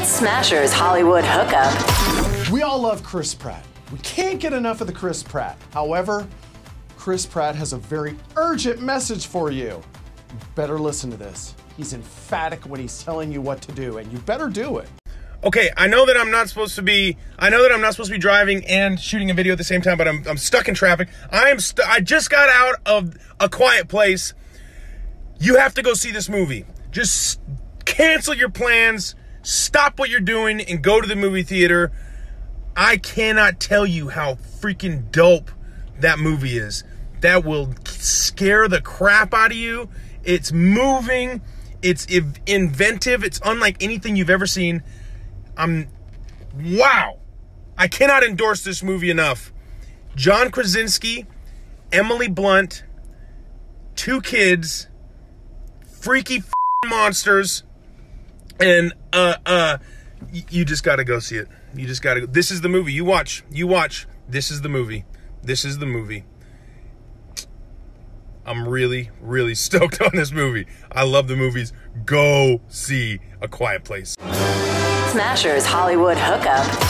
It's Smasher's Hollywood Hookup. We all love Chris Pratt. We can't get enough of the Chris Pratt. However, Chris Pratt has a very urgent message for you. You better listen to this. He's emphatic when he's telling you what to do, and you better do it. Okay, I know that I'm not supposed to be. I know that I'm not supposed to be driving and shooting a video at the same time, but I'm, I'm stuck in traffic. I'm. St- I just got out of a quiet place. You have to go see this movie. Just cancel your plans, stop what you're doing, and go to the movie theater. I cannot tell you how freaking dope that movie is. That will scare the crap out of you. It's moving. It's inventive. It's unlike anything you've ever seen. I'm wow. I cannot endorse this movie enough. John Krasinski, Emily Blunt, two kids, freaky monsters, and uh uh you just got to go see it. You just got to go This is the movie. You watch. You watch. This is the movie. This is the movie. I'm really, really stoked on this movie. I love the movies. Go see A Quiet Place. Smasher's Hollywood Hookup.